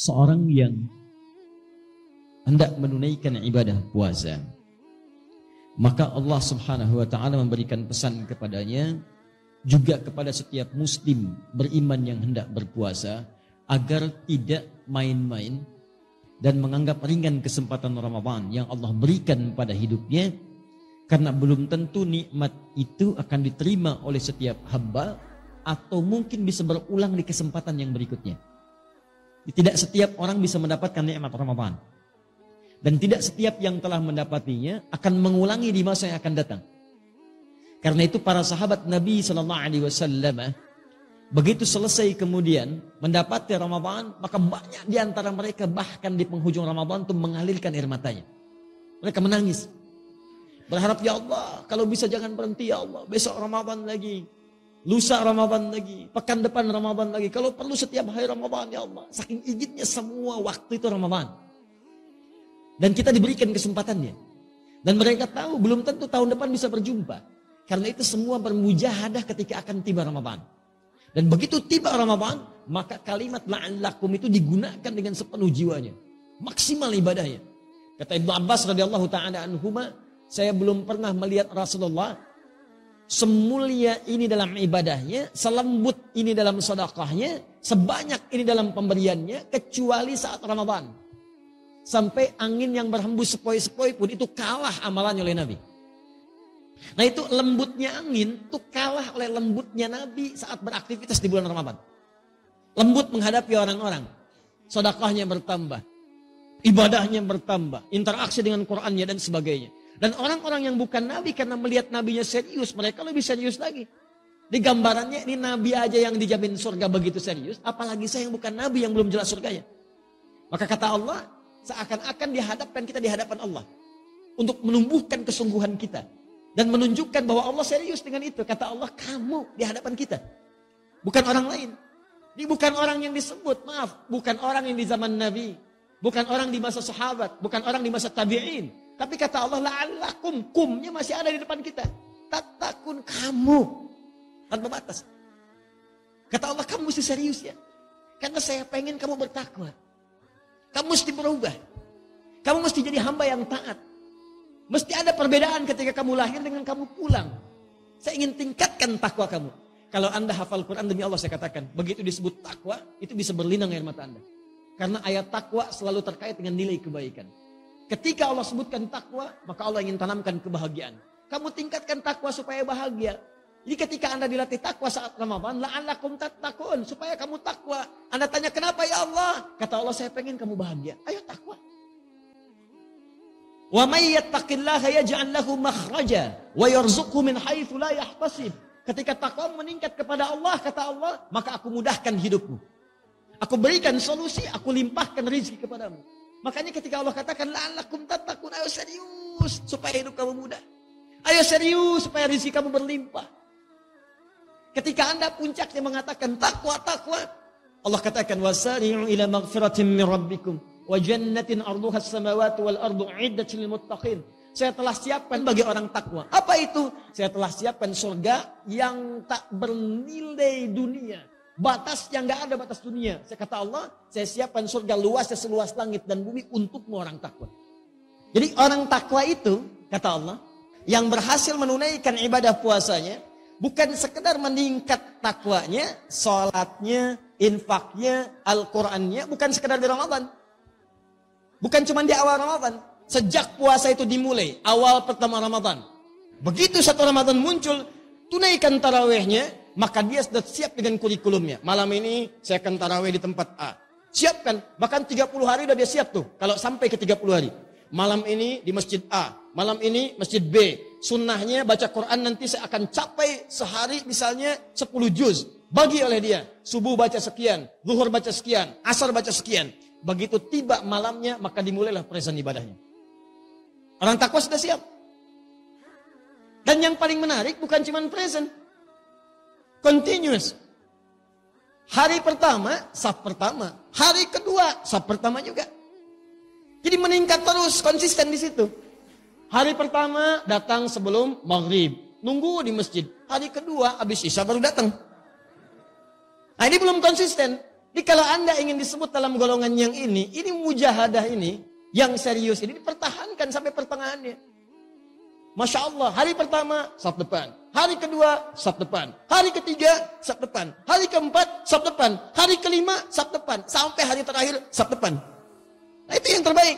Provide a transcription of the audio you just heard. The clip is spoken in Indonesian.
seorang yang hendak menunaikan ibadah puasa maka Allah Subhanahu wa taala memberikan pesan kepadanya juga kepada setiap muslim beriman yang hendak berpuasa agar tidak main-main dan menganggap ringan kesempatan Ramadan yang Allah berikan pada hidupnya karena belum tentu nikmat itu akan diterima oleh setiap hamba atau mungkin bisa berulang di kesempatan yang berikutnya. Tidak setiap orang bisa mendapatkan nikmat Ramadan. Dan tidak setiap yang telah mendapatinya akan mengulangi di masa yang akan datang. Karena itu para sahabat Nabi Shallallahu Alaihi Wasallam begitu selesai kemudian mendapati Ramadan, maka banyak di antara mereka bahkan di penghujung Ramadan itu mengalirkan air matanya. Mereka menangis. Berharap ya Allah, kalau bisa jangan berhenti ya Allah. Besok Ramadan lagi. Lusa Ramadan lagi. Pekan depan Ramadan lagi. Kalau perlu setiap hari Ramadan ya Allah. Saking inginnya semua waktu itu Ramadan. Dan kita diberikan kesempatannya. Dan mereka tahu belum tentu tahun depan bisa berjumpa. Karena itu semua bermujahadah ketika akan tiba Ramadan. Dan begitu tiba Ramadan, maka kalimat la'allakum itu digunakan dengan sepenuh jiwanya. Maksimal ibadahnya. Kata Ibnu Abbas radhiyallahu taala anhuma, saya belum pernah melihat Rasulullah semulia ini dalam ibadahnya, selembut ini dalam sedekahnya, sebanyak ini dalam pemberiannya kecuali saat Ramadan. Sampai angin yang berhembus sepoi-sepoi pun itu kalah amalannya oleh Nabi. Nah itu lembutnya angin itu kalah oleh lembutnya Nabi saat beraktivitas di bulan Ramadan. Lembut menghadapi orang-orang. Sodakahnya bertambah. Ibadahnya bertambah. Interaksi dengan Qurannya dan sebagainya. Dan orang-orang yang bukan Nabi karena melihat Nabinya serius. Mereka lebih serius lagi. Di gambarannya ini Nabi aja yang dijamin surga begitu serius. Apalagi saya yang bukan Nabi yang belum jelas surganya. Maka kata Allah seakan-akan dihadapkan kita di hadapan Allah. Untuk menumbuhkan kesungguhan kita dan menunjukkan bahwa Allah serius dengan itu. Kata Allah, kamu di hadapan kita. Bukan orang lain. Ini bukan orang yang disebut, maaf, bukan orang yang di zaman Nabi, bukan orang di masa sahabat, bukan orang di masa tabi'in. Tapi kata Allah, la'allakum, kumnya masih ada di depan kita. Tatakun kamu. Tanpa batas. Kata Allah, kamu mesti serius ya. Karena saya pengen kamu bertakwa. Kamu mesti berubah. Kamu mesti jadi hamba yang taat. Mesti ada perbedaan ketika kamu lahir dengan kamu pulang. Saya ingin tingkatkan takwa kamu. Kalau anda hafal Quran demi Allah saya katakan. Begitu disebut takwa itu bisa berlinang air mata anda. Karena ayat takwa selalu terkait dengan nilai kebaikan. Ketika Allah sebutkan takwa maka Allah ingin tanamkan kebahagiaan. Kamu tingkatkan takwa supaya bahagia. Jadi ketika anda dilatih takwa saat Ramadan, la'allakum tattaqun, supaya kamu takwa. Anda tanya kenapa ya Allah? Kata Allah saya pengen kamu bahagia. Ayo takwa. Wa may yattaqillaha yaj'al lahu makhraja wa yarzuqhu min haitsu la yahtasib. Ketika takwa meningkat kepada Allah, kata Allah, maka aku mudahkan hidupmu. Aku berikan solusi, aku limpahkan rezeki kepadamu. Makanya ketika Allah katakan la'allakum tattaqun, ayo serius supaya hidup kamu mudah. Ayo serius supaya rezeki kamu berlimpah. Ketika Anda puncaknya mengatakan takwa, takwa, Allah katakan wasari'u ila maghfiratin min rabbikum wa jannatin arduha samawati wal ardu iddatil muttaqin. Saya telah siapkan bagi orang takwa. Apa itu? Saya telah siapkan surga yang tak bernilai dunia. Batas yang gak ada batas dunia. Saya kata Allah, saya siapkan surga luasnya seluas langit dan bumi untukmu orang takwa. Jadi orang takwa itu, kata Allah, yang berhasil menunaikan ibadah puasanya, bukan sekedar meningkat takwanya, sholatnya, infaknya, Al-Qurannya, bukan sekedar di Ramadan. Bukan cuma di awal Ramadan. Sejak puasa itu dimulai, awal pertama Ramadan. Begitu satu Ramadan muncul, tunaikan tarawehnya, maka dia sudah siap dengan kurikulumnya. Malam ini saya akan taraweh di tempat A. Siapkan, bahkan 30 hari sudah dia siap tuh, kalau sampai ke 30 hari. Malam ini di masjid A, malam ini masjid B. Sunnahnya baca Quran nanti saya akan capai sehari misalnya 10 juz. Bagi oleh dia, subuh baca sekian, zuhur baca sekian, asar baca sekian. Begitu tiba malamnya, maka dimulailah present ibadahnya. Orang takwa sudah siap. Dan yang paling menarik bukan cuma present. Continuous. Hari pertama, saf pertama. Hari kedua, saf pertama juga. Jadi meningkat terus, konsisten di situ. Hari pertama datang sebelum maghrib. Nunggu di masjid. Hari kedua, habis isya baru datang. Nah ini belum konsisten. Jadi kalau Anda ingin disebut dalam golongan yang ini, ini mujahadah ini, yang serius ini dipertahankan sampai pertengahannya. Masya Allah, hari pertama, saf depan. Hari kedua, saf depan. Hari ketiga, saf depan. Hari keempat, saf depan. Hari kelima, saf depan. Sampai hari terakhir, saf depan. Nah itu yang terbaik.